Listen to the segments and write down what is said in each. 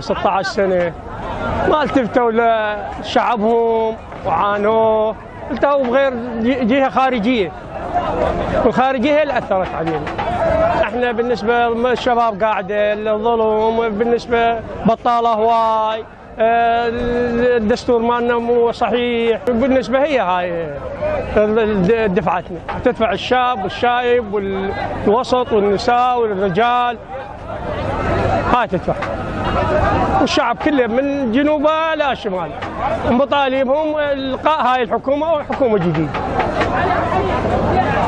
هاي 16 سنة. ما التفتوا لشعبهم وعانوا. التهوا بغير جهة خارجية. والخارجية هي اللي أثرت علينا. إحنا بالنسبة للشباب قاعدة الظلم بالنسبة بطالة هواي آه، الدستور مالنا مو صحيح. بالنسبة هي هاي دفعتنا. تدفع الشاب والشايب والوسط والنساء والرجال. هاي تدفع. والشعب كله من جنوبه لا شمال. مطالبهم إلقاء هاي الحكومة وحكومه جديده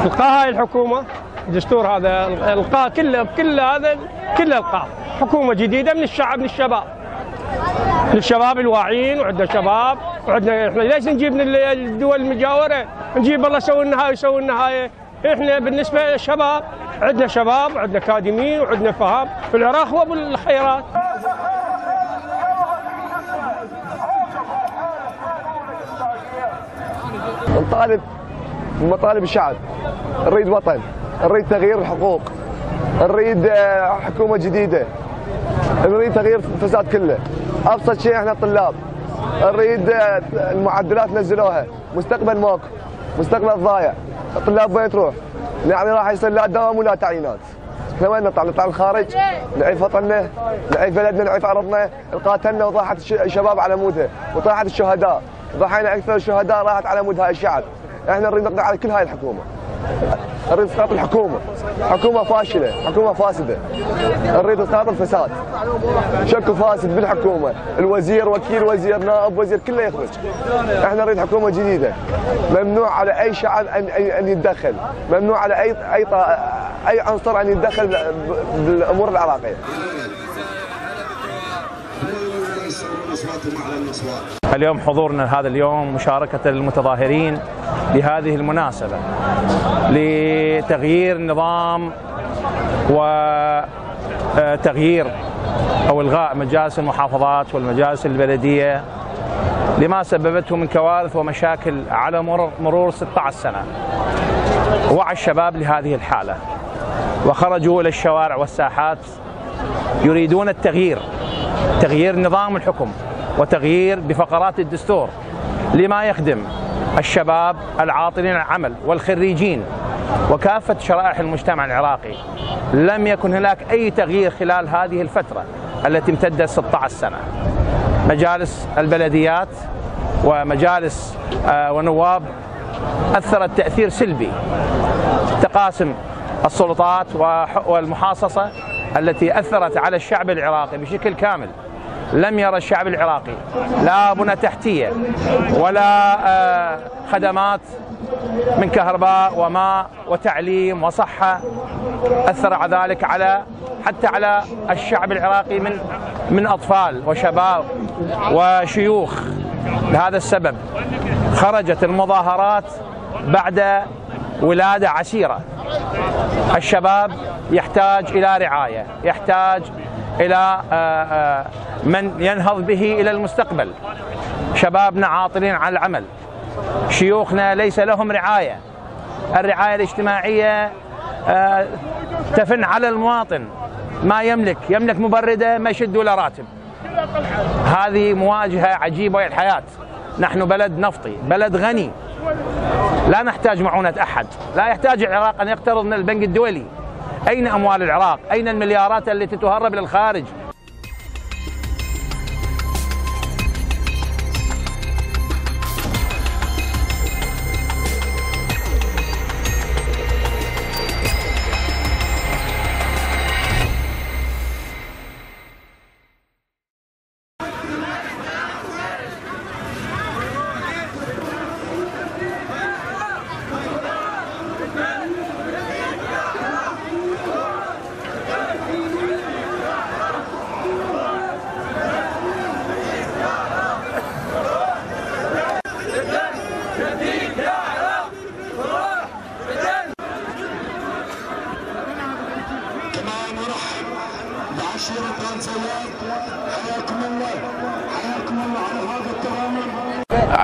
إلقاء هاي الحكومة الدستور هذا إلقاء كله بكل هذا كله إلقاء. حكومة جديدة من الشعب من الشباب. للشباب الواعيين وعندنا شباب وعندنا إحنا ليش نجيب من الدول المجاورة؟ نجيب الله سوي لنا هاي وسوي لنا هاي إحنا بالنسبة للشباب عندنا شباب وعندنا أكاديميين وعندنا فهم في العراق هو بالخيرات نطالب مطالب الشعب نريد وطن. نريد تغيير الحقوق. نريد آه، حكومة جديدة. نريد تغيير الفساد كله. أبسط شيء إحنا طلاب. نريد آه، المعدلات نزلوها. مستقبل ماكو مستقبل ضايع. الطلاب وين تروح؟ يعني راح يصير لا دوام ولا تعيينات. إحنا وين نطلع؟ نطلع الخارج نعيف وطننا نعيف بلدنا نعيف أرضنا. قاتلنا وطاحت الشباب على مودها وطاحت الشهداء. ضحينا أكثر الشهداء راحت على مود هاي الشعب. إحنا نريد نقضي على كل هاي الحكومة. نريد إسقاط الحكومة. حكومة فاشلة حكومة فاسدة. نريد إسقاط الفساد. شكو فاسد بالحكومة. الوزير وكيل وزير نائب وزير كله يخرج. إحنا نريد حكومة جديدة. ممنوع على أي شعب ان ان يتدخل. ممنوع على اي أي أي عنصر أن يتدخل بالأمور العراقية. اليوم حضورنا هذا اليوم مشاركة المتظاهرين لهذه المناسبة لتغيير نظام وتغيير أو إلغاء مجالس المحافظات والمجالس البلدية لما سببته من كوارث ومشاكل على مرور 16 سنة. وعى الشباب لهذه الحالة. وخرجوا إلى الشوارع والساحات يريدون التغيير تغيير نظام الحكم. وتغيير بفقرات الدستور لما يخدم الشباب العاطلين عن العمل والخريجين وكافة شرائح المجتمع العراقي. لم يكن هناك أي تغيير خلال هذه الفترة التي امتدت 16 سنة. مجالس البلديات ومجالس آه، ونواب أثرت تأثير سلبي. تقاسم السلطات والمحاصصة التي أثرت على الشعب العراقي بشكل كامل. لم يرى الشعب العراقي. لا بنى تحتية ولا آه، خدمات من كهرباء وماء وتعليم وصحة. أثر ذلك على حتى على الشعب العراقي من من أطفال وشباب وشيوخ. لهذا السبب خرجت المظاهرات بعد ولادة عسيرة. الشباب يحتاج إلى رعاية يحتاج إلى آه، آه، من ينهض به إلى المستقبل. شبابنا عاطلين عن العمل. شيوخنا ليس لهم رعاية. الرعاية الاجتماعية آه، تفن على المواطن. ما يملك. يملك مبردة ما يشد ولا راتب. هذه مواجهة عجيبة الحياة. نحن بلد نفطي بلد غني. لا نحتاج معونة أحد. لا يحتاج العراق أن يقترض من البنك الدولي. أين أموال العراق؟ أين المليارات التي تهرب للخارج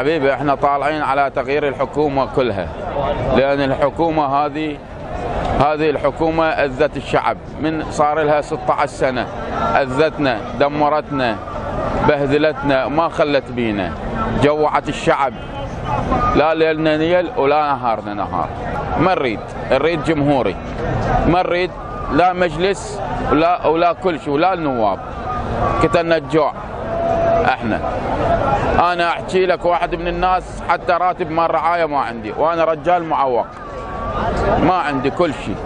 حبيبي إحنا طالعين على تغيير الحكومة كلها. لأن الحكومة هذه هذه الحكومة أذت الشعب. من صار لها 16 سنة. أذتنا دمرتنا بهذلتنا ما خلت بينا. جوعت الشعب. لا ليلنا نيل ولا نهارنا نهار. ما نريد. نريد جمهوري. ما نريد لا مجلس ولا ولا كل شيء ولا النواب. كتلنا الجوع. إحنا. أنا احكي لك واحد من الناس حتى راتب مال رعاية ما عندي وأنا رجال معوق. ما عندي كل شيء.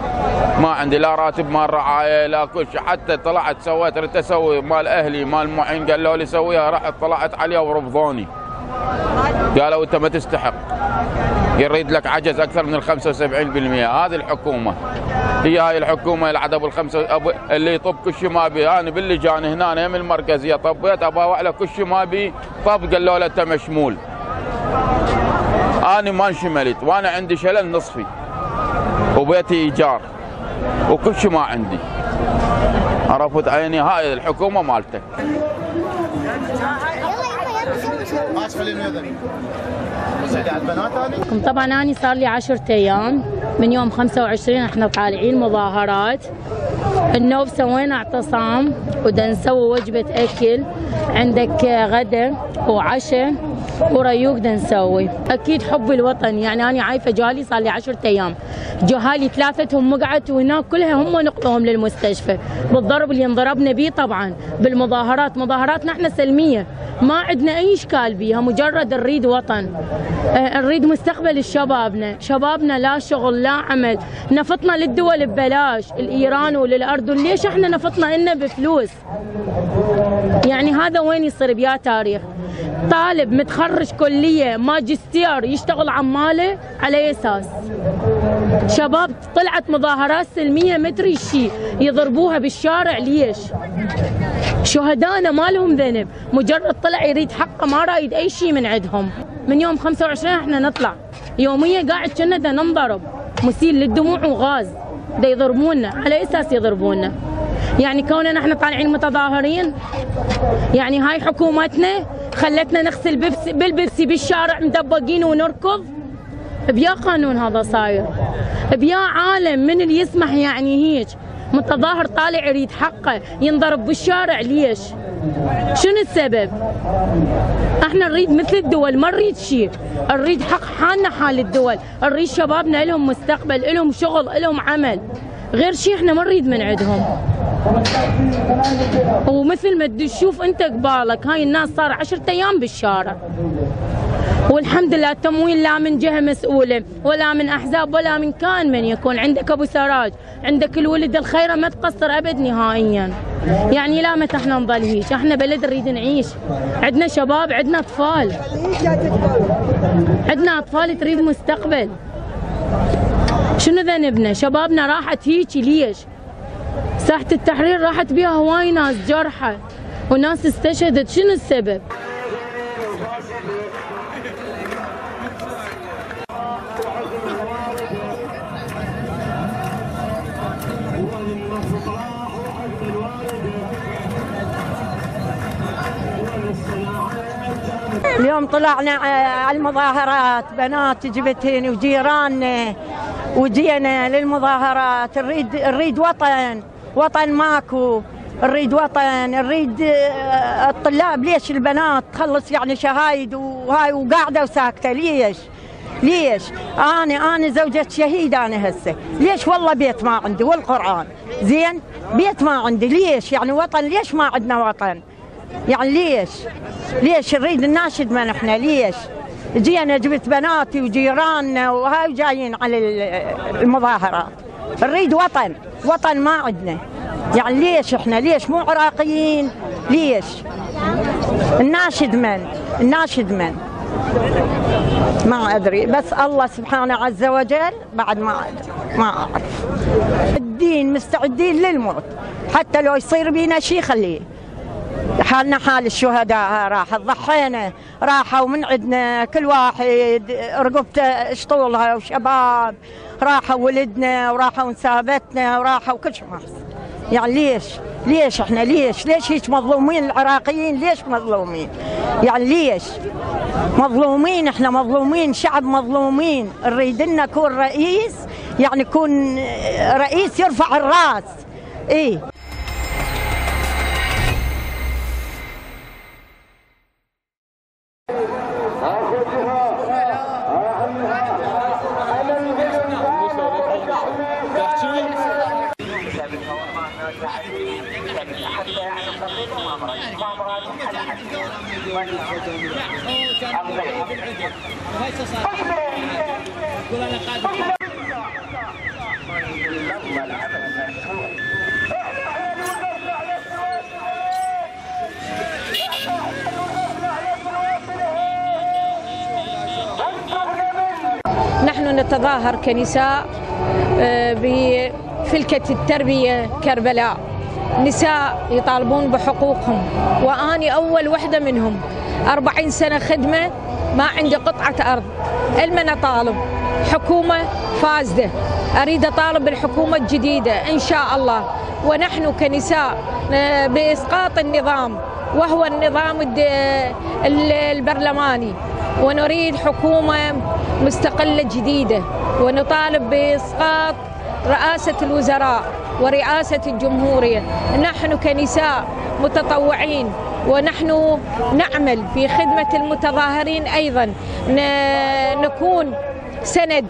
ما عندي لا راتب مال رعاية لا كل شيء. حتى طلعت سويت ردت أسوي مال أهلي مال معين قالوا لي سويها رحت طلعت عليها ورفضوني. قالوا انت ما تستحق. يريد لك عجز أكثر من ال 75% هذه الحكومة. هي هاي الحكومة العدب الخمسه أبو- اللي يطب كل شيء ما بي أنا باللجان هنا أنا من المركزيه طبيت أبغى على كل شيء ما بي طب قالوا له أنت مشمول. أنا ما انشملت وأنا عندي شلل نصفي. وبيتي إيجار. وكل شيء ما عندي. عرفت عيني؟ هاي الحكومة مالته طبعا أنا صار لي 10 أيام. من يوم 25 إحنا طالعين مظاهرات. النوب سوينا اعتصام ودا نسوي وجبة أكل. عندك غدا وعشاء وريوق دا نسوي. أكيد حب الوطن. يعني أنا عايفة جالي صار لي 10 أيام. جهالي ثلاثتهم مقعد وهناك كلها هم نقلوهم للمستشفى. بالضرب اللي انضربنا بيه طبعا. بالمظاهرات. مظاهراتنا إحنا سلمية. ما عندنا أي إشكال بيها. مجرد نريد وطن. آه، نريد مستقبل الشبابنا شبابنا لا شغل لا عمل. نفطنا للدول ببلاش الإيران وللأردن ليش إحنا نفطنا إلنا بفلوس؟ يعني هذا وين يصير بيا تاريخ؟ طالب متخرج كلية ماجستير يشتغل عماله على أي أساس؟ شباب طلعت مظاهرات سلمية مدري شي يضربوها بالشارع. ليش؟ شهدائنا ما لهم ذنب. مجرد طلع يريد حقه ما رأيد أي شيء من عندهم. من يوم 25 إحنا نطلع. يوميا قاعد كنا ننضرب. مسيل للدموع وغاز. دا يضربونا على أساس يضربونا يعني كوننا إحنا طالعين متظاهرين؟ يعني هاي حكومتنا خلتنا نغسل بيبسي بالبيبسي بالشارع مدبقين ونركض؟ بيا قانون هذا صاير. بيا عالم من اللي يسمح يعني هيك. متظاهر طالع يريد حقه ينضرب بالشارع ليش؟ شنو السبب؟ إحنا نريد مثل الدول ما نريد شيء. نريد حق حالنا حال الدول. نريد شبابنا لهم مستقبل لهم شغل لهم عمل. غير شيء إحنا ما نريد من عندهم. ومثل ما تشوف انت قبالك هاي الناس صار عشرة أيام بالشارع. والحمد لله التمويل لا من جهة مسؤولة ولا من أحزاب ولا من كان من يكون. عندك أبو سراج عندك الولد الخيره ما تقصر أبد نهائيا. يعني لا متى إحنا نضل هيك إحنا بلد نريد نعيش. عندنا شباب عندنا أطفال. عندنا أطفال تريد مستقبل. شنو ذنبنا؟ شبابنا راحت هيك ليش؟ ساحة التحرير راحت بها هواي ناس جرحى وناس استشهدت. شنو السبب؟ اليوم طلعنا على المظاهرات بنات جبتين وجيراننا وجينا للمظاهرات نريد نريد وطن وطن ماكو نريد وطن نريد آه، الطلاب ليش البنات تخلص يعني شهايد وهاي وقاعدة وساكتة ليش؟ ليش؟ أنا أنا زوجة شهيد أنا هسه، ليش والله بيت ما عندي والقرآن، زين؟ بيت ما عندي، ليش؟ يعني وطن ليش ما عندنا وطن؟ يعني ليش؟ ليش نريد نناشد من إحنا؟ ليش؟ جينا جبت بناتي وجيراننا وهاي جايين على ال- المظاهرات نريد وطن وطن ما عندنا. يعني ليش إحنا؟ ليش مو عراقيين؟ ليش؟ الناشد من؟ الناشد من؟ ما أدري. بس الله سبحانه عز وجل بعد ما أدري ما أعرف. الدين مستعدين للموت. حتى لو يصير بينا شيء خليه. حالنا حال الشهداء راح ضحينا راحوا من عندنا كل واحد رقبته شطولها وشباب راحوا ولدنا وراحوا نسابتنا وراحوا كل شيء. يعني ليش؟ ليش إحنا ليش؟ ليش هيك مظلومين العراقيين؟ ليش مظلومين؟ يعني ليش؟ مظلومين إحنا مظلومين شعب مظلومين. نريد لنا يكون رئيس يعني يكون رئيس يرفع الراس. إيه. نحن نتظاهر كنساء آه، بفلكة التربية كربلاء. نساء يطالبون بحقوقهم وأني أول وحدة منهم. أربعين سنة خدمة ما عندي قطعة أرض. المن أطالب حكومة فاسدة. أريد أطالب بالحكومة الجديدة إن شاء الله. ونحن كنساء آه، بإسقاط النظام وهو النظام البرلماني. ونريد حكومة مستقلة جديدة. ونطالب بإسقاط رئاسة الوزراء ورئاسة الجمهورية. نحن كنساء متطوعين. ونحن نعمل في خدمة المتظاهرين أيضا. نكون سند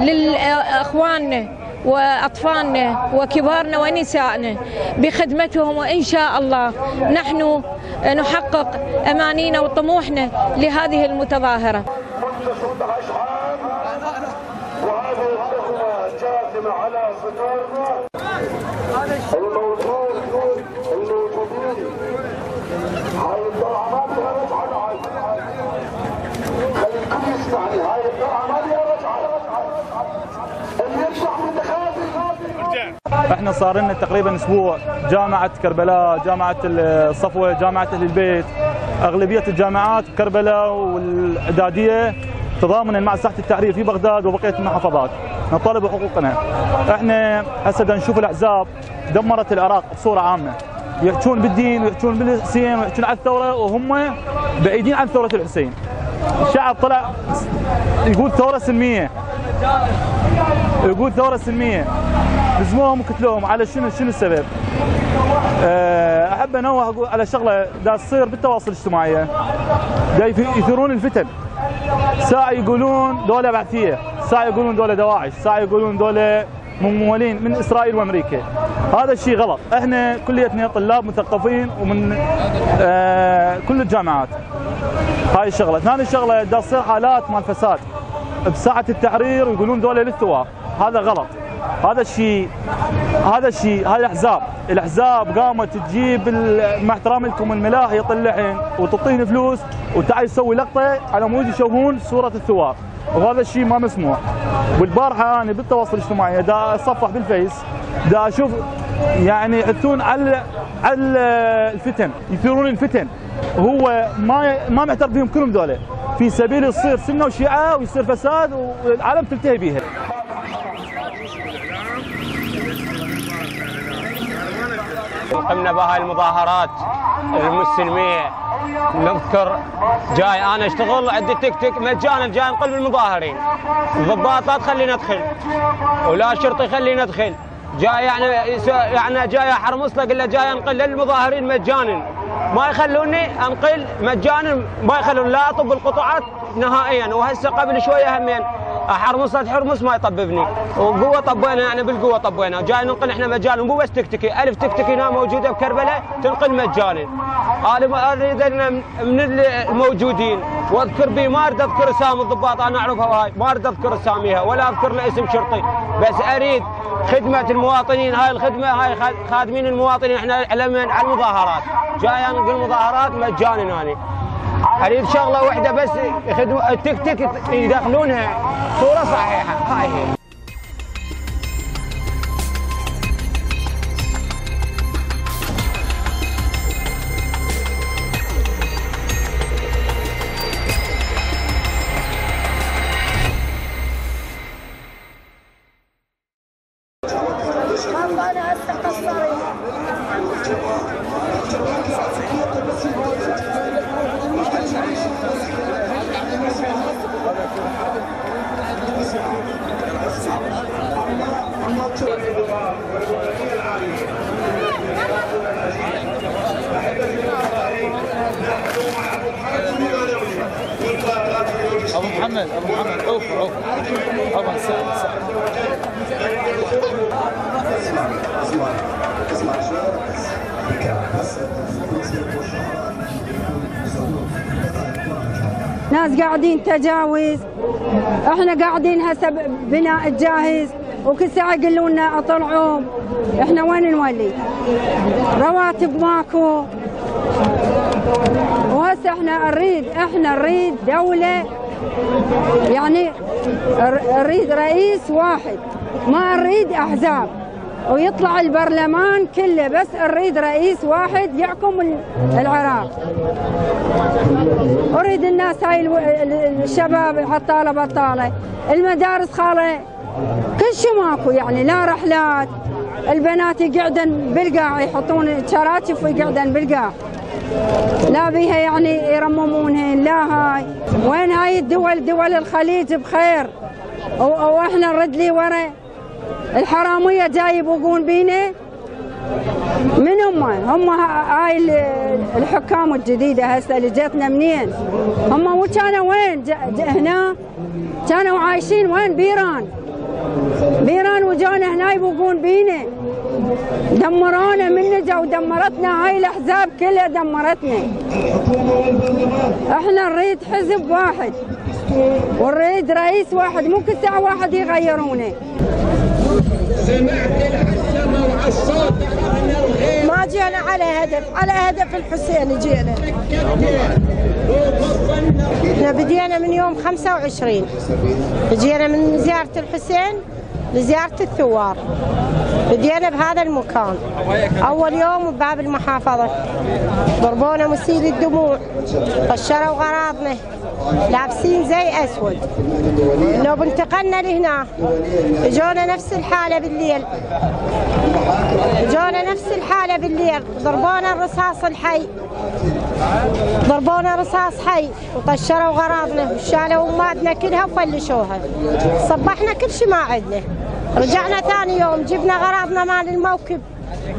لأخواننا وأطفالنا وكبارنا ونسائنا بخدمتهم وإن شاء الله نحن نحقق أمانينا وطموحنا لهذه المتظاهرة. وهذه على إحنا صار لنا تقريبا أسبوع جامعة كربلاء، جامعة الصفوة، جامعة أهل البيت، أغلبية الجامعات بكربلاء والإعدادية تضامنا مع ساحة التحرير في بغداد وبقية المحافظات، نطالب بحقوقنا. إحنا هسه نشوف الأحزاب دمرت العراق بصورة عامة. يحجون بالدين ويحجون بالحسين ويحجون على الثورة وهم بعيدين عن ثورة الحسين. الشعب طلع يقول ثورة سلمية. يقول ثورة سلمية. لزموهم وقتلوهم. على شنو شنو السبب؟ أه، أحب انوه أقول على شغلة دا تصير بالتواصل الاجتماعي. دا يث- يثيرون الفتن. ساعة يقولون دولة بعثية ساعة يقولون دولة دواعش ساعة يقولون دولة ممولين من إسرائيل وأمريكا. هذا الشيء غلط. إحنا كليتنا طلاب مثقفين ومن آه كل الجامعات. هاي الشغلة. ثاني شغلة دا تصير حالات مال فساد. بساحة التحرير يقولون دولة للثوار هذا غلط. هذا الشيء هذا الشيء هاي الأحزاب. الأحزاب قامت تجيب مع احترامي لكم الملاهي يطلعن وتعطيهم فلوس وتعال تسوي لقطة على مود يشوهون صورة الثوار وهذا الشيء ما مسموح والبارحة أنا بالتواصل الاجتماعي دا اتصفح بالفيس دا أشوف يعني يحثون على على الفتن يثيرون الفتن. هو ما ما معترف بهم كلهم ذولا. في سبيل يصير سنة وشيعة ويصير فساد والعالم تلتهي بيها. قمنا بهاي المظاهرات المسلمية. نذكر جاي أنا اشتغل عندي تك تك مجانا جاي انقل بالمظاهرين الضباط لا تخليني ادخل ولا شرطي يخليني ادخل جاي يعني يعني جاي احرمص له أقول له جاي انقل للمظاهرين مجانا. ما يخلوني انقل مجانا ما يخلون لا أطب القطعات نهائيا. وهسه قبل شوية همين احرمص لا تحرمص ما يطببني. وقوة طبينا يعني بالقوة طبينا. جاي ننقل إحنا مجانا بس تكتكي ألف تكتكي هنا موجودة بكربلاء تنقل مجانا أنا اريد من الموجودين واذكر بي ما أريد أذكر اسامي الضباط أنا أعرفها وهاي. ما أريد أذكر أساميها ولا أذكر له اسم شرطي. بس أريد خدمة المواطنين. هاي الخدمة هاي خاد- خادمين المواطنين. إحنا على المظاهرات. جاي أنقل مظاهرات مجانا أنا اريد شغلة واحدة بس يخدموا التيك تيك يدخلونها صورة صحيحة. هاي هي تجاوز إحنا قاعدين هسه بناء جاهز وكل ساعة يقولوا لنا اطلعوا إحنا وين نولي؟ رواتب ماكو. وهسه إحنا نريد إحنا نريد دولة يعني نريد رئيس واحد ما نريد أحزاب. ويطلع البرلمان كله بس نريد رئيس واحد يحكم ال- العراق. أريد الناس هاي الشباب عطاله بطالة. المدارس خالة. كل شيء ماكو يعني لا رحلات. البنات يقعدن بالقاع يحطون شراتف ويقعدن بالقاع. لا بيها يعني يرممونهن لا هاي. وين هاي الدول؟ دول الخليج بخير. وإحنا نرد لي ورا الحرامية جاي يبوقون بينا من هم؟ هم هاي ال- الحكام الجديدة هسه اللي جتنا منين؟ هم كانوا وين؟ هنا كانوا عايشين وين؟ بيران بيران وجونا هنا يبوقون بينا دمرونا من نجا ودمرتنا هاي الأحزاب كلها دمرتنا إحنا نريد حزب واحد ونريد رئيس واحد مو كل ساعة واحد يغيرونه جينا على هدف على هدف الحسين جينا إحنا بدينا من يوم 25 جينا من زيارة الحسين لزيارة الثوار. بدينا بهذا المكان. أول يوم بباب المحافظة. ضربونا مسيل الدموع. قشروا غراضنا. لابسين زي أسود. لو انتقلنا لهنا جونا نفس الحالة بالليل. جونا نفس الحالة بالليل. ضربونا الرصاص الحي. ضربونا رصاص حي. وطشروا غراضنا. وشالوا امادنا كلها وفلشوها. صبحنا كل شيء ما عندنا رجعنا ثاني يوم. جبنا غراضنا مال الموكب.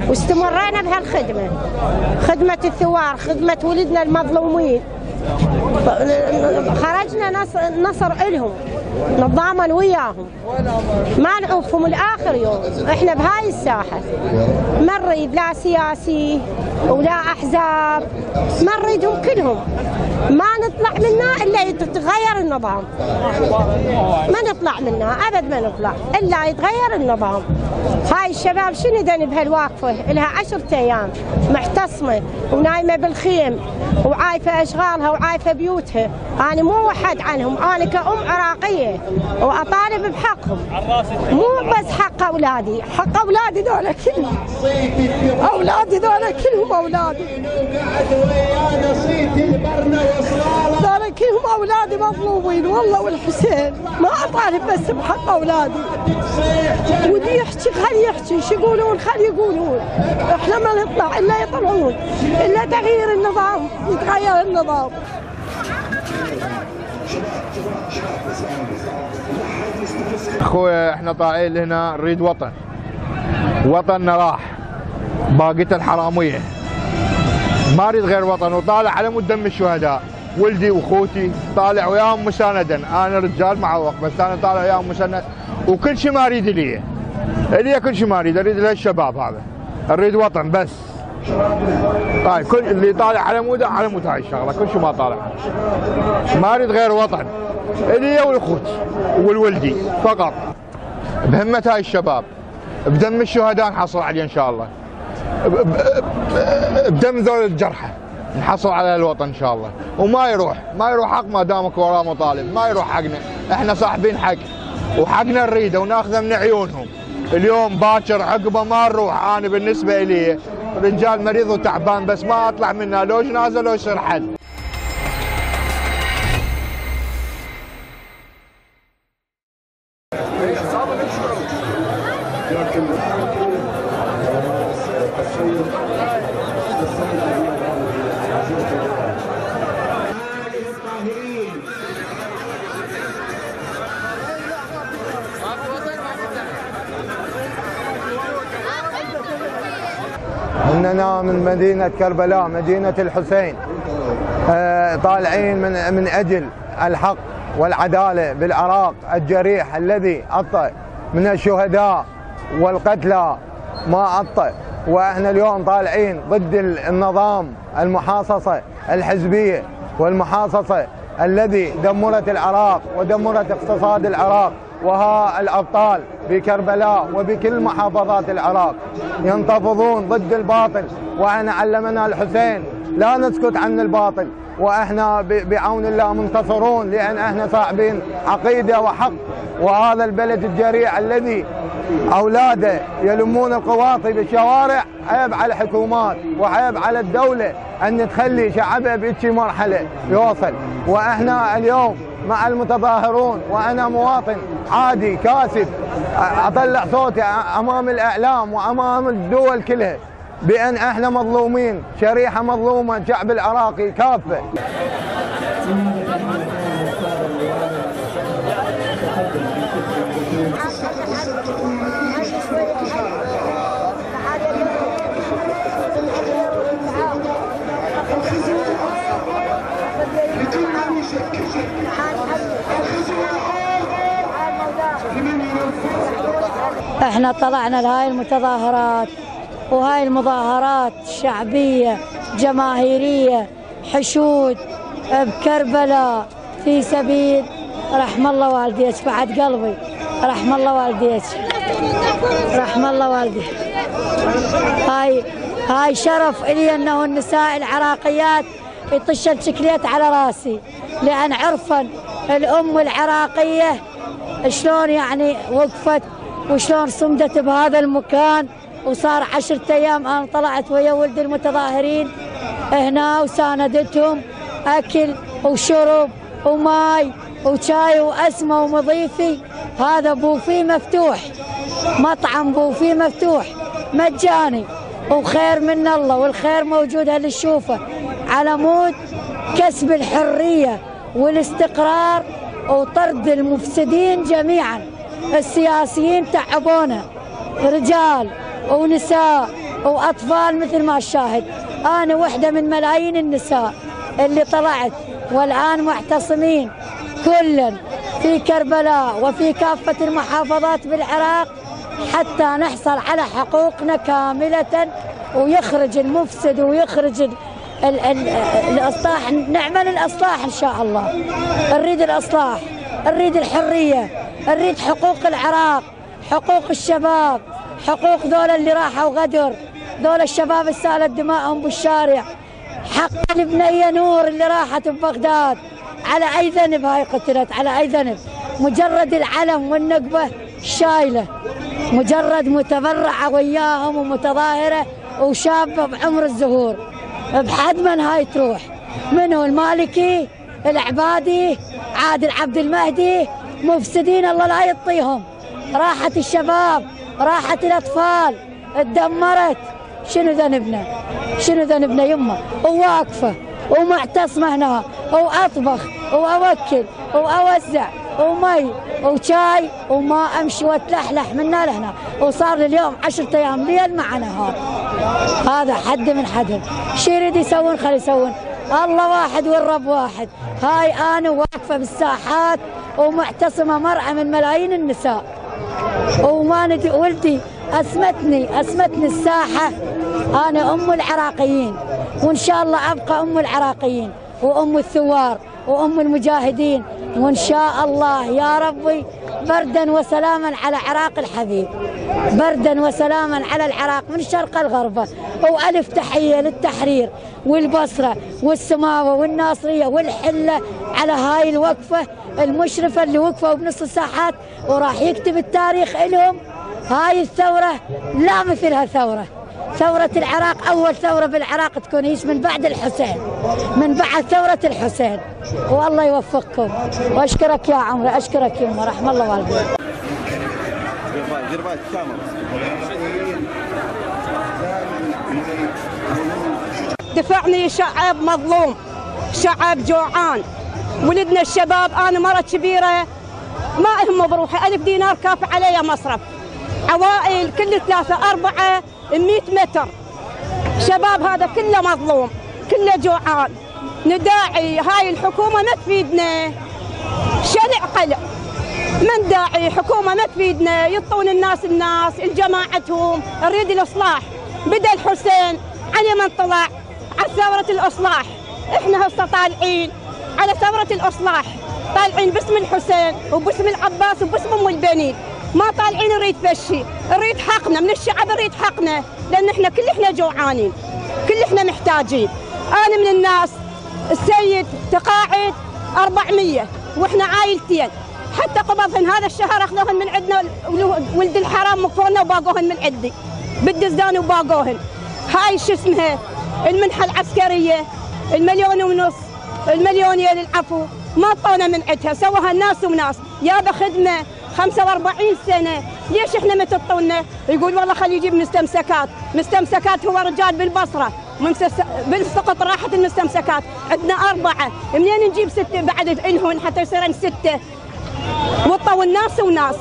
واستمرينا بهالخدمة. خدمة الثوار خدمة ولدنا المظلومين. خرجنا نصر, إلهم نتضامن وياهم. ما نعوفهم الآخر يوم. إحنا بهاي الساحة. ما نريد لا سياسي ولا أحزاب. ما نريدهم كلهم. ما نطلع منها إلا يتغير النظام. ما نطلع منها أبد ما نطلع إلا يتغير النظام. هاي الشباب شنو دني بهالواقفة؟ لها عشرة أيام محتصمة ونايمة بالخيم وعايفة أشغالها وعايفة بيوتها. أنا مو وحد عنهم أنا كأم عراقية وأطالب بحقهم. مو بس حق أولادي حق أولادي دول كلهم. أولادي دول كلهم أولادي. دول كلهم أولادي مظلومين والله والحسين. ما أطالب بس بحق أولادي. ودي يحكي خلي يحكي. شو يقولون؟ خلي يقولون. إحنا ما نطلع إلا يطلعون. إلا تغيير النظام يتغير النظام. أخويا إحنا طالعين لهنا نريد وطن. وطننا راح. باقيت الحرامية. ما اريد غير وطن. وطالع على مود دم الشهداء. ولدي وأخوتي طالع وياهم مساندا. أنا رجال معوق بس أنا طالع وياهم مسند وكل شيء ما أريد لي. لي كل شيء ما أريد أريد للشباب هذا. أريد وطن بس. طيب كل اللي طالع على موده على مود هاي الشغلة. كل شيء ما طالع. ما أريد غير وطن. الي ولاخوتي ولولدي فقط. بهمة هاي الشباب. بدم الشهداء نحصل عليه إن شاء الله. بدم ذول الجرحى. نحصل على الوطن إن شاء الله. وما يروح. ما يروح حق ما دام أكو وراه مطالب. ما يروح حقنا. إحنا صاحبين حق. وحقنا نريده وناخذه من عيونهم. اليوم باكر عقبة ما نروح. أنا بالنسبة لي رجال مريض وتعبان بس ما أطلع منها. لو جنازة لو يصير حد. مدينة كربلاء مدينة الحسين آه، طالعين من من أجل الحق والعدالة بالعراق الجريح الذي أطى من الشهداء والقتلى ما أطى وإحنا اليوم طالعين ضد النظام المحاصصة الحزبية والمحاصصة الذي دمرت العراق ودمرت اقتصاد العراق. وها الأبطال بكربلاء وبكل محافظات العراق ينتفضون ضد الباطل وأنا علمنا الحسين لا نسكت عن الباطل وإحنا بعون الله منتصرون لأن إحنا صاحبين عقيدة وحق وهذا البلد الجريع الذي أولاده يلمون القواطي بالشوارع عيب على الحكومات وعيب على الدولة أن تخلي شعبها بهيك مرحلة يوصل. وإحنا اليوم مع المتظاهرون وأنا مواطن عادي كاسب أطلع صوتي أمام الإعلام وأمام الدول كلها بأن إحنا مظلومين شريحة مظلومة الشعب العراقي كافة. إحنا طلعنا لهاي المتظاهرات وهاي المظاهرات شعبية جماهيرية حشود بكربلاء في سبيل رحم الله والديك بعد قلبي رحم الله والديك رحم الله والديك. هاي هاي شرف إلي أنه النساء العراقيات يطشن شكليت على راسي لأن عرفا الأم العراقية شلون يعني وقفت وشلون صمدت بهذا المكان وصار عشرة أيام أنا طلعت ويا ولد المتظاهرين هنا وساندتهم أكل وشرب وماي وشاي وأسمى ومضيفي. هذا بوفي مفتوح مطعم بوفي مفتوح مجاني. وخير من الله والخير موجود اللي تشوفه. على مود كسب الحرية والاستقرار وطرد المفسدين جميعا. السياسيين تعبونا رجال ونساء وأطفال مثل ما الشاهد. أنا وحدة من ملايين النساء اللي طلعت والآن معتصمين كلا في كربلاء وفي كافة المحافظات بالعراق حتى نحصل على حقوقنا كاملة ويخرج المفسد ويخرج ال ال ال الإصلاح. نعمل الإصلاح إن شاء الله. نريد الإصلاح. نريد الحرية نريد حقوق العراق حقوق الشباب حقوق ذول اللي راحوا غدر ذول الشباب السالت دمائهم بالشارع. حق البنية نور اللي راحت ببغداد. على أي ذنب هاي قتلت؟ على أي ذنب؟ مجرد العلم والنقبة شايلة. مجرد متبرعة وياهم ومتظاهرة وشابة بعمر الزهور. بحد من هاي تروح؟ منو المالكي؟ العبادي عادل عبد المهدي مفسدين الله لا يطيهم. راحت الشباب راحت الأطفال تدمرت. شنو ذنبنا؟ شنو ذنبنا يمه وواقفة ومعتصمة هنا وأطبخ وأوكل وأوزع ومي وشاي وما أمشي وأتلحلح منا لهنا وصار لي اليوم عشرة أيام ليل مع نهار هذا حد من حد. شو يريد يسوون؟ خلي يسوون. الله واحد والرب واحد. هاي أنا واقفة بالساحات ومعتصمة مرأة من ملايين النساء. وما ندي ولدي اسمتني أسمتني الساحة. أنا أم العراقيين. وإن شاء الله أبقى أم العراقيين وأم الثوار وأم المجاهدين. وإن شاء الله يا ربي بردا وسلاما على عراق الحبيب. بردا وسلاما على العراق من شرق الغربة وألف تحية للتحرير والبصرة والسماوة والناصرية والحلة على هاي الوقفة المشرفة اللي وقفوا بنص الساحات وراح يكتب التاريخ لهم. هاي الثورة لا مثلها ثوره ثورة العراق أول ثورة بالعراق تكون هيش من بعد الحسين من بعد ثورة الحسين. والله يوفقكم. وأشكرك يا عمري أشكرك يما رحم الله والديك. دفعني شعب مظلوم شعب جوعان. ولدنا الشباب أنا مرة كبيرة ما اهم بروحي ألف دينار كافي علي مصرف. عوائل كل ثلاثة أربعة 100 متر. شباب هذا كله مظلوم كله جوعان. نداعي هاي الحكومة ما تفيدنا. شنع قلع من داعي حكومة ما تفيدنا؟ يطون الناس الناس الجماعتهم نريد الإصلاح. بدأ الحسين على من طلع؟ على ثورة الإصلاح. إحنا هسه طالعين على ثورة الإصلاح. طالعين باسم الحسين وباسم العباس وباسم أم البنين. ما طالعين نريد فشي نريد حقنا من الشعب نريد حقنا لأن إحنا كل إحنا جوعانين. كل إحنا محتاجين. أنا من الناس السيد تقاعد 400 وإحنا عائلتين. حتى قبضهن هذا الشهر أخذوهن من عندنا ولد الحرام مكفونا وباقوهن من عندي. بالدزدان وباقوهن. هاي شو اسمها؟ المنحة العسكرية المليون ونص المليونية للعفو. ما طونا من عندها سووها الناس وناس. يابا خدمة 45 سنة. ليش إحنا ما تطونا يقول والله خلي يجيب مستمسكات. مستمسكات هو رجال بالبصرة. بالسقط راحت المستمسكات. عندنا أربعة. منين نجيب ستة؟ بعد إنهن حتى يصيرن ستة. وطوا الناس وناس.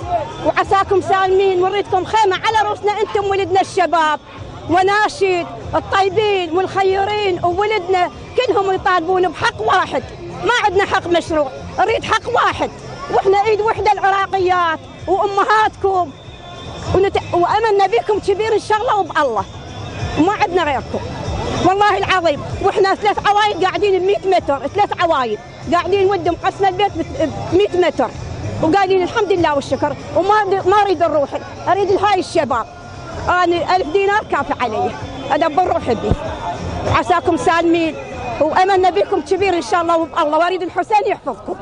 وعساكم سالمين. ونريدكم خيمة على رؤوسنا أنتم ولدنا الشباب. وناشد الطيبين والخيرين وولدنا. كلهم يطالبون بحق واحد. ما عندنا حق مشروع. نريد حق واحد. وإحنا ايد وحدة العراقيات وأمهاتكم. ونت... واملنا بكم كبير إن شاء الله وبالله. وما عندنا غيركم. والله العظيم وإحنا ثلاث عوايد قاعدين ب 100 متر ثلاث عوايد. قاعدين ود مقسمه البيت ب 100 متر. وقايلين الحمد لله والشكر. وما ما أريد نروح أريد هاي الشباب. أنا ألف دينار كافي علي. أدبر روحي بي. عساكم سالمين. واملنا بكم كبير إن شاء الله وبالله. وأريد الحسين يحفظكم.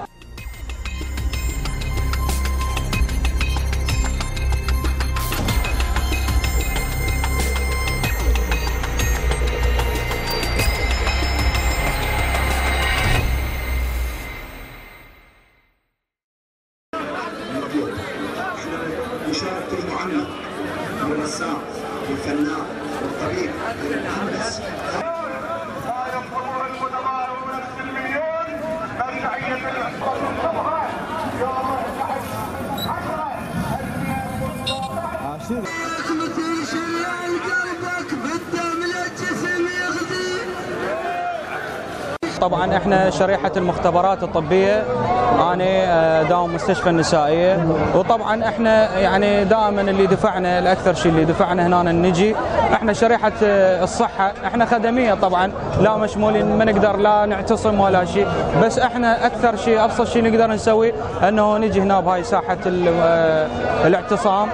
إحنا شريحة المختبرات الطبية أنا آه، داوم مستشفى النسائية. وطبعا إحنا يعني دائما اللي دفعنا الأكثر شيء اللي دفعنا هنا نجي. إحنا شريحة آه، الصحة إحنا خدمية طبعا. لا مشمولين ما نقدر لا نعتصم ولا شيء. بس إحنا أكثر شيء أبسط شيء نقدر نسوي إنه نجي هنا بهاي ساحة آه، الاعتصام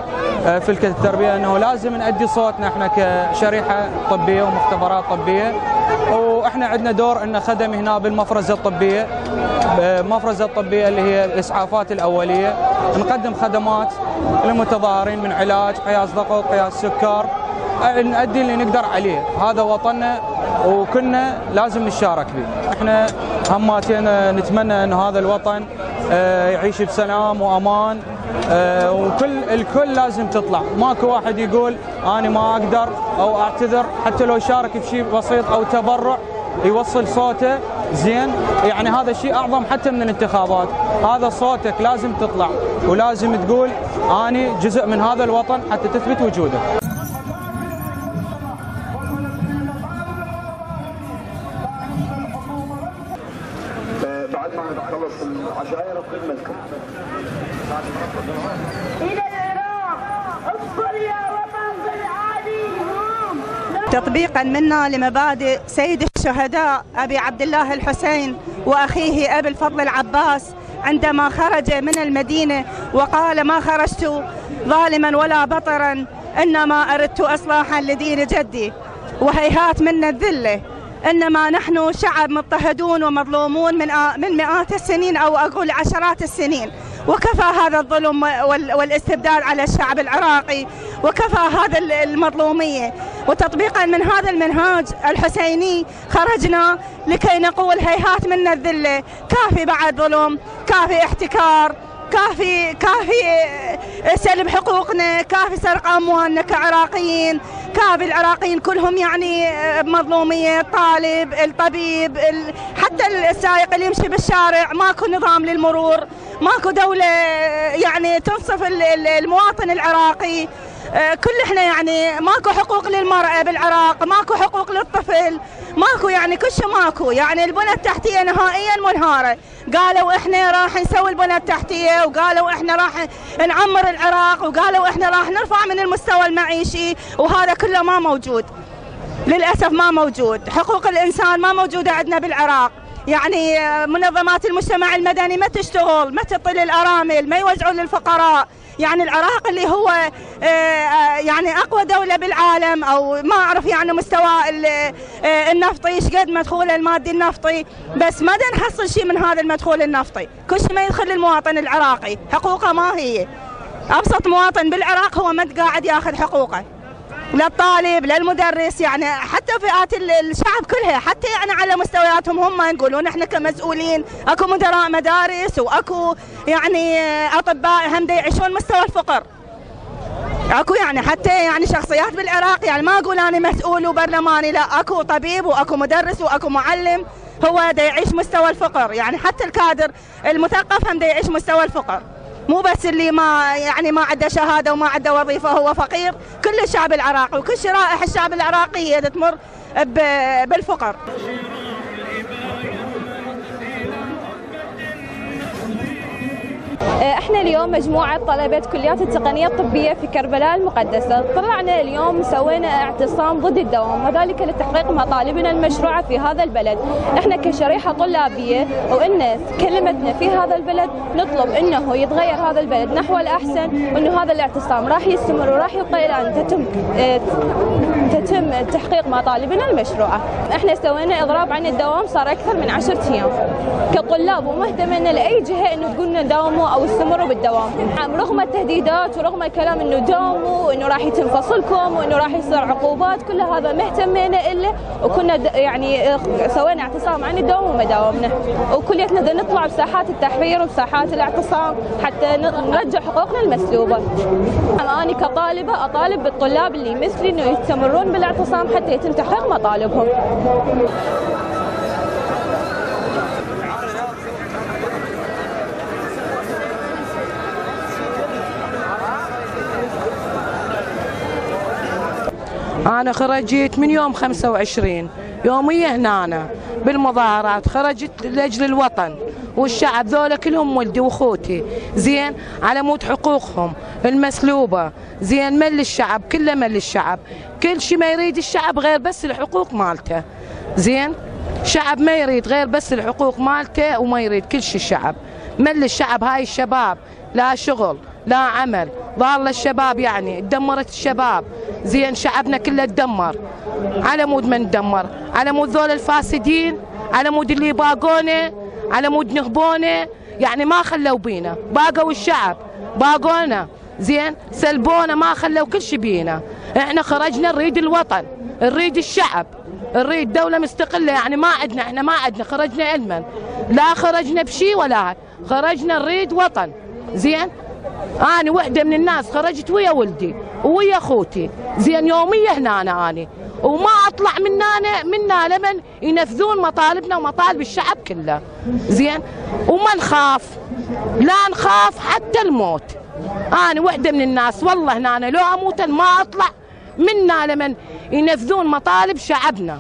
في التربية. إنه لازم نأدي صوتنا إحنا كشريحة طبية ومختبرات طبية. وإحنا عندنا دور ان خدم هنا بالمفرزة الطبية المفرزه الطبية اللي هي الإسعافات الأولية. نقدم خدمات للمتظاهرين من علاج قياس ضغط قياس سكر نأدي اللي نقدر عليه. هذا وطننا وكنا لازم نشارك به إحنا هماتنا نتمنى إن هذا الوطن آه، يعيش بسلام وأمان. آه، وكل الكل لازم تطلع. ماكو واحد يقول أنا ما أقدر أو أعتذر حتى لو شارك بشيء بسيط أو تبرع يوصل صوته. زين؟ يعني هذا شيء أعظم حتى من الانتخابات. هذا صوتك لازم تطلع. ولازم تقول اني جزء من هذا الوطن حتى تثبت وجودك. تطبيقا منا لمبادئ سيد الشهداء أبي عبد الله الحسين وأخيه أبي الفضل العباس عندما خرج من المدينة وقال ما خرجت ظالما ولا بطرا إنما أردت اصلاحا لدين جدي وهيهات منا الذلة إنما نحن شعب مضطهدون ومظلومون من من مئات السنين أو أقول عشرات السنين. وكفى هذا الظلم وال- والاستبداد على الشعب العراقي وكفى هذا ال- المظلومية. وتطبيقا من هذا المنهاج الحسيني خرجنا لكي نقول هيهات منا الذلة. كافي بعد ظلم كافي احتكار كافي كافي سلب حقوقنا كافي سرق أموالنا كعراقيين. كافي العراقيين كلهم يعني مظلومية الطالب الطبيب ال- حتى السائق اللي يمشي بالشارع ماكو نظام للمرور ماكو دولة يعني تنصف ال- ال- المواطن العراقي. آه، كل إحنا يعني ماكو حقوق للمرأة بالعراق ماكو حقوق للطفل ماكو يعني كل شيء ماكو. يعني البنى التحتية نهائيا منهارة. قالوا إحنا راح نسوي البنى التحتية وقالوا إحنا راح نعمر العراق وقالوا إحنا راح نرفع من المستوى المعيشي وهذا كله ما موجود. للأسف ما موجود. حقوق الإنسان ما موجودة عندنا بالعراق. يعني آه، منظمات المجتمع المدني ما تشتغل ما تعطي للأرامل ما يوزعون للفقراء. يعني العراق اللي هو آه، آه، يعني أقوى دولة بالعالم أو ما أعرف يعني مستوى آه، النفطي إيش قد مدخول المادي النفطي. بس ما نحصل شيء من هذا المدخول النفطي كل شيء ما يدخل للمواطن العراقي حقوقه ما هي. أبسط مواطن بالعراق هو ما قاعد ياخذ حقوقه. للطالب للمدرس يعني حتى فئات ال- الشعب كلها حتى يعني على مستوياتهم هم يقولون إحنا كمسؤولين أكو مدراء مدارس وأكو يعني أطباء هم يعيشون مستوى الفقر. أكو يعني حتى يعني شخصيات بالعراق يعني ما أقول أنا مسؤول وبرلماني لا أكو طبيب وأكو مدرس وأكو معلم هو دا يعيش مستوى الفقر. يعني حتى الكادر المثقف هم دا يعيش مستوى الفقر. مو بس اللي ما يعني ما عنده شهادة وما عنده وظيفة هو فقير. كل الشعب العراقي وكل شرائح الشعب العراقي هي تمر بالفقر. إحنا اليوم مجموعة طلبة كليات التقنية الطبية في كربلاء المقدسة. طلعنا اليوم سوينا اعتصام ضد الدوام وذلك لتحقيق مطالبنا المشروعة في هذا البلد. إحنا كشريحة طلابية وإن كلمتنا في هذا البلد نطلب إنه يتغير هذا البلد نحو الأحسن وانه هذا الاعتصام راح يستمر وراح يبقى إلى أن تتم آه، تتم تحقيق مطالبنا المشروعة. إحنا سوينا اضراب عن الدوام صار أكثر من عشرة أيام. كطلاب ومهتمين لأي جهة إنه تقول لنا داوموا أو استمروا بالدوام. نعم، رغم التهديدات ورغم الكلام انه داوموا وإنه راح يتم فصلكم وإنه راح يصير عقوبات كل هذا ما اهتمينا إلا وكنا يعني آه، سوينا اعتصام عن الدوام وما داومنا وكليتنا نطلع بساحات التحرير وبساحات الاعتصام حتى نرجع حقوقنا المسلوبة. أنا كطالبة أطالب بالطلاب اللي مثلي إنه يستمرون بالاعتصام حتى يتم تحقيق مطالبهم. أنا خرجت من يوم 25 يومية هنا أنا بالمظاهرات خرجت لأجل الوطن والشعب ذولا كلهم ولدي وأخوتي. زين على مود حقوقهم المسلوبة. زين مل الشعب كله مل الشعب كل شيء ما يريد الشعب غير بس الحقوق مالته. زين شعب ما يريد غير بس الحقوق مالته وما يريد كل شيء الشعب. مل الشعب هاي الشباب. لا شغل. لا عمل. ضال الشباب يعني. دمرت الشباب. زين شعبنا كله تدمر. على مود من تدمر. على مود ذول الفاسدين. على مود اللي باقونا على مود نهبونا يعني ما خلوا بينا. باقوا الشعب. باقونا. زين سلبونا. ما خلوا كل شي بينا. إحنا خرجنا نريد الوطن. نريد الشعب. نريد دولة مستقلة. يعني ما عندنا إحنا ما عندنا خرجنا علما. لا خرجنا بشي ولا. خرجنا نريد وطن. زين؟ أنا وحدة من الناس خرجت ويا ولدي ويا أخوتي. زين يومية هنا أنا اني وما أطلع من هنا منا لمن ينفذون مطالبنا ومطالب الشعب كله. زين؟ وما نخاف. لا نخاف حتى الموت. أنا وحدة من الناس والله هنا أنا لو أموت ما أطلع منا لمن ينفذون مطالب شعبنا.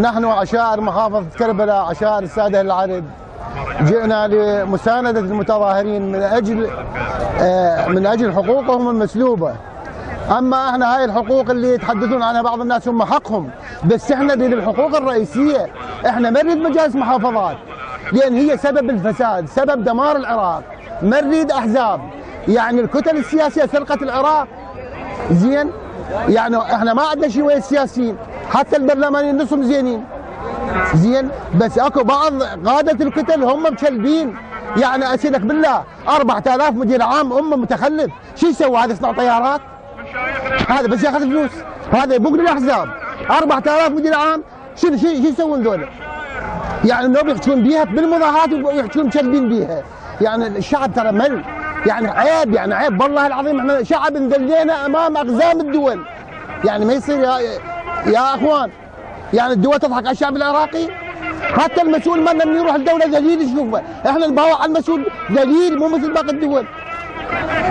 نحن عشائر محافظة كربلاء عشائر السادة العرب. جئنا لمساندة المتظاهرين من أجل آه، من أجل حقوقهم المسلوبة. أما إحنا هاي الحقوق اللي يتحدثون عنها بعض الناس هم حقهم. بس إحنا نريد الحقوق الرئيسية. إحنا ما نريد مجالس محافظات. لأن هي سبب الفساد سبب دمار العراق. ما نريد أحزاب. يعني الكتل السياسية سرقت العراق. زين؟ يعني إحنا ما عندنا شيء ويا السياسيين حتى البرلمانيين نصهم زينين. زين؟ بس اكو بعض قادة الكتل هم مكلبين يعني اسالك بالله 4000 مدير عام هم متخلف. شو يسوي هذا يصنع طيارات؟ هذا بس ياخذ فلوس. هذا يبوق للاحزاب 4000 مدير عام. شنو شو يسوون ذولا؟ يعني انهم يحكون بيها بالمظاهرات ويحكون مكلبين بيها. يعني الشعب ترى مل. يعني عيب يعني عيب. والله العظيم إحنا شعب انذلينا أمام أقزام الدول. يعني ما يصير يا أخوان يعني الدول تضحك على الشعب العراقي؟ حتى المسؤول مالنا من يروح الدولة ذليل يشوفه إحنا نباوع على المسؤول ذليل مو مثل باقي الدول.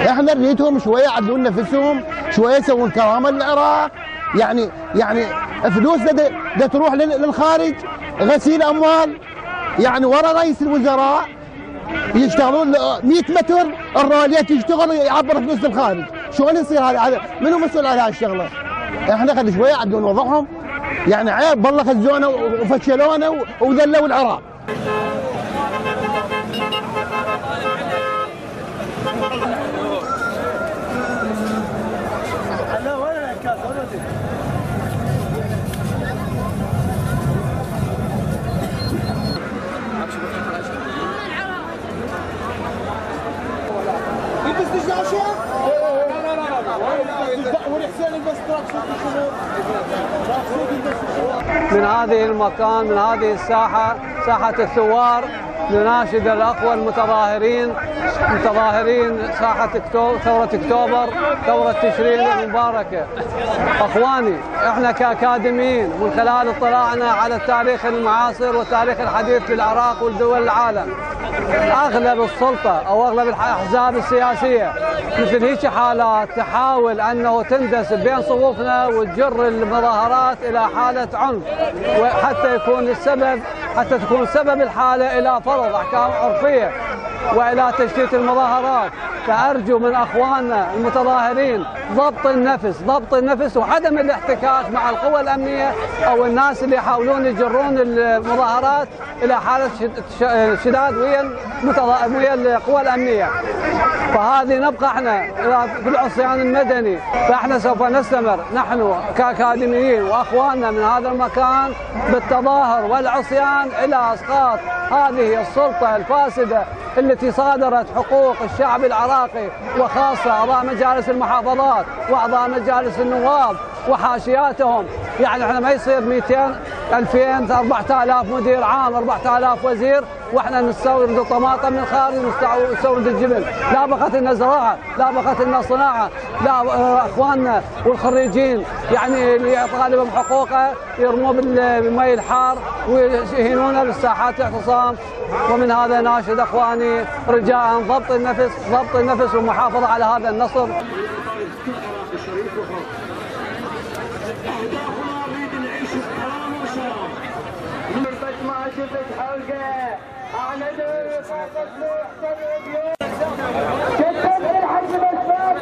إحنا نريدهم شوية يعدلون نفسهم شوية يسوون كرامة للعراق. يعني يعني فلوس دا, دا تروح لل- للخارج غسيل أموال. يعني ورا رئيس الوزراء يشتغلون 100 متر الراليات يشتغل يعبر فلوس للخارج. شلون يصير هذا منو مسؤول على هذه الشغلة؟ إحنا خلي شوية يعدلون وضعهم. يعني عيب والله خزونا وفشلونا وذلوا العراق. من هذه المكان من هذه الساحة ساحة الثوار. نناشد الأخوة المتظاهرين متظاهرين ساحة ثورة أكتوبر ثورة تشرين المباركة. أخواني إحنا كأكاديميين من خلال اطلاعنا على التاريخ المعاصر والتاريخ الحديث للعراق ولدول العالم أغلب السلطة أو أغلب الأحزاب السياسية مثل هيك حالات تحاول أنه تندس بين صفوفنا وتجر المظاهرات إلى حالة عنف وحتى يكون السبب حتى تكون سبب الحالة إلى فرض أحكام عرفية. وإلى تشتيت المظاهرات. فأرجو من أخواننا المتظاهرين ضبط النفس ضبط النفس وعدم الاحتكاك مع القوى الأمنية أو الناس اللي يحاولون يجرون المظاهرات إلى حالة شداد ويا ويا القوى الأمنية. فهذه نبقى إحنا في العصيان المدني. فإحنا سوف نستمر. نحن كأكاديميين وأخواننا من هذا المكان بالتظاهر والعصيان إلى أسقاط هذه السلطة الفاسدة التي صادرت حقوق الشعب العراقي وخاصة أعضاء مجالس المحافظات وأعضاء مجالس النواب وحاشياتهم. يعني إحنا ما يصير 200 2000 4000 مدير عام 4000 وزير وإحنا نستورد الطماطم من نستع- نستورد الجبن. لا بقت لنا زراعة لا بقت لنا صناعة لا آه، اخواننا والخريجين يعني اللي يطالب بحقوقه يرموه بال- بالمي الحار ويهينونه بالساحات الاعتصام. ومن هذا ناشد اخواني رجاء ضبط النفس ضبط النفس والمحافظه على هذا النصر. جدا الحج مساك